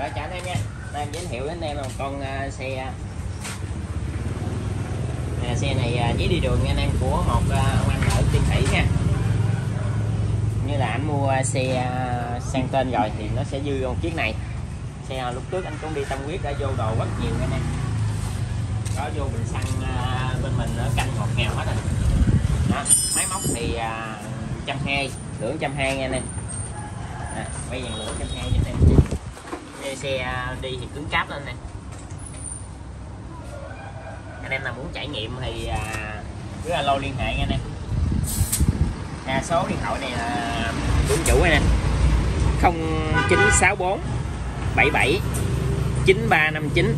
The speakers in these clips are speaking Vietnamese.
rồi chào anh em nha. Đây giới thiệu đến em một con uh, xe à, xe này uh, giấy đi đường anh em của một uh, ông anh ở Tiên Thủy nha. Như là anh mua xe sang tên rồi thì nó sẽ dư một chiếc này. Xe lúc trước anh cũng đi tâm quyết đã vô đồ rất nhiều anh em. Có vô bình xăng bên mình ở canh ngọt ngào hết rồi. Đó, máy móc thì trăm hai lưỡng trăm hai nha anh em. À, quay dàn lưỡng trăm hai cho anh em xe à, đi thì cứng cáp lên nè. Anh em nào muốn trải nghiệm thì à, cứ alo liên hệ nha anh em à, số điện thoại này là đúng chủ này nè. 0964 77 9359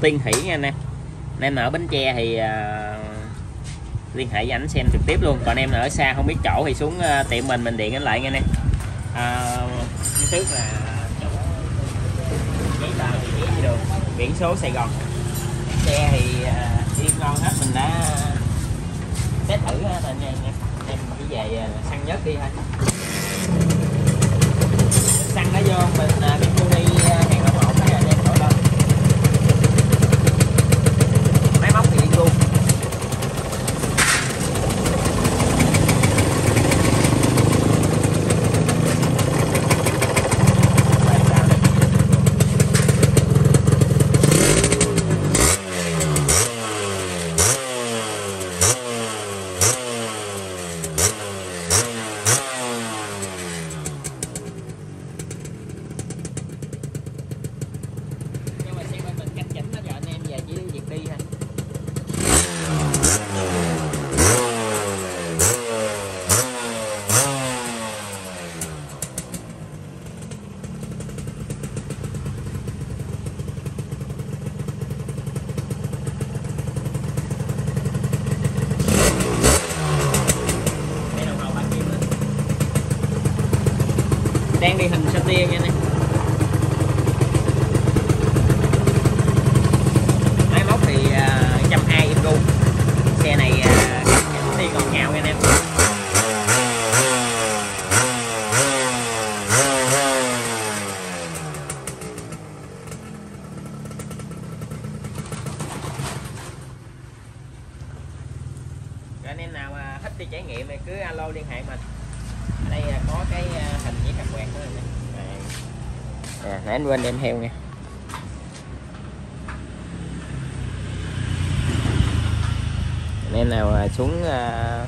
Tiên Thủy nha anh em. Anh em ở Bến Tre thì à, liên hệ với ảnh xem trực tiếp luôn. Còn em ở xa không biết chỗ thì xuống à, tiệm mình mình điện anh lại nha anh em à, trước là chỗ giấy tờ đi đường biển số Sài Gòn. Xe thì à, đi ngon hết, mình đã à, test thử hết anh em nha em chỉ về à, xăng nhất đi thôi. Xăng đã vô, mình à, biết mua đi à, hàng đồng một thấy anh em khỏi lên máy móc thì đi luôn Đây, vào đây. nhưng mà xe bên mình canh chỉnh nó giờ anh em về chỉ việc đi thôi Đây đồng hồ ba kim nữa đang đi hình xe tia nha này. Máy móc thì uh, 120 Euro xe này à, uh, đi còn nhào nha anh em. Anh em nào thích đi trải nghiệm thì cứ alo liên hệ mình đây là có cái ờ, hình giấy thằng quẹt nữa này à, nãy anh quên đem theo nha. Anh em nào à, xuống à,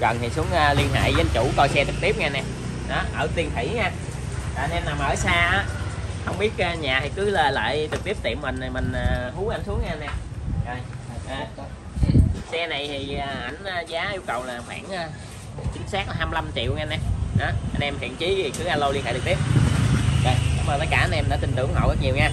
gần thì xuống à, liên hệ với anh chủ coi xe trực tiếp nha nè, đó ở tiên thủy nha. Anh em nào mà ở xa á, không biết nhà thì cứ là lại trực tiếp tiệm mình này mình hú anh xuống nha nè. rồi à, xe này thì ảnh giá yêu cầu là khoảng xác là 25 triệu nha anh em. Đó, anh em thiện chí thì cứ alo liên hệ trực tiếp. Rồi cảm ơn tất cả anh em đã tin tưởng hậu hộ rất nhiều nha.